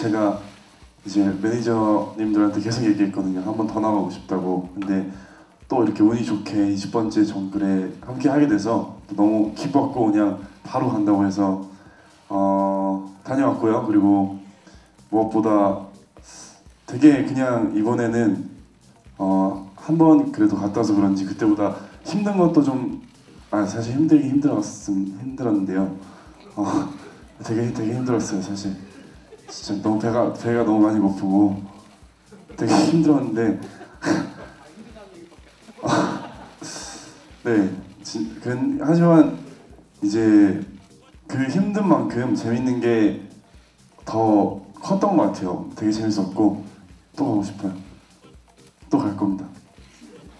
제가 이제 매니저님들한테 계속 얘기했거든요. 한 번 더 나가고 싶다고. 근데 또 이렇게 운이 좋게 20번째 정글에 함께 하게 돼서 또 너무 기뻤고 그냥 바로 간다고 해서 어, 다녀왔고요. 그리고 무엇보다 되게 그냥 이번에는 어, 한 번 그래도 갔다 와서 그런지 그때보다 힘든 것도 좀 아, 사실 힘들긴 힘들었음 힘들었는데요. 어, 되게 되게 힘들었어요 사실. 진짜 너무 배가 배가 너무 많이 고프고 되게 힘들었는데. 네 진, 그, 하지만 이제 그 힘든 만큼 재밌는 게 더 컸던 것 같아요. 되게 재밌었고 또 가고 싶어요. 또 갈 겁니다.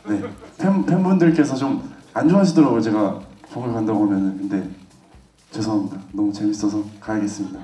네 팬, 팬분들께서 좀 안 좋아하시더라고요. 제가 정글 간다고 하면은. 근데 죄송합니다. 너무 재밌어서 가야겠습니다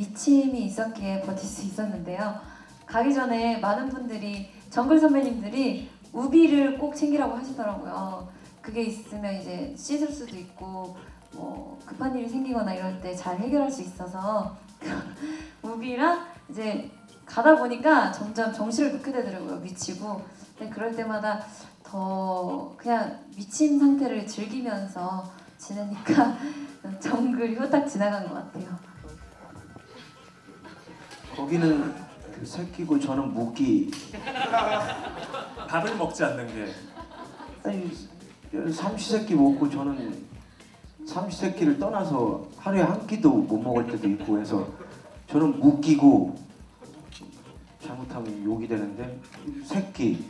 미침이 있었기에 버틸 수 있었는데요. 가기 전에 많은 분들이 정글 선배님들이 우비를 꼭 챙기라고 하시더라고요. 그게 있으면 이제 씻을 수도 있고 뭐 급한 일이 생기거나 이럴 때 잘 해결할 수 있어서 우비랑 이제 가다 보니까 점점 정신을 놓게 되더라고요. 미치고. 근데 그럴 때마다 더 그냥 미침 상태를 즐기면서 지내니까 정글이 후딱 지나간 것 같아요. 거기는 그 새끼고 저는 무기. 밥을 먹지 않는 게 아니 삼시세끼 먹고 저는 삼시세끼를 떠나서 하루에 한 끼도 못 먹을 때도 있고 해서 저는 무기고 잘못하면 욕이 되는데 새끼.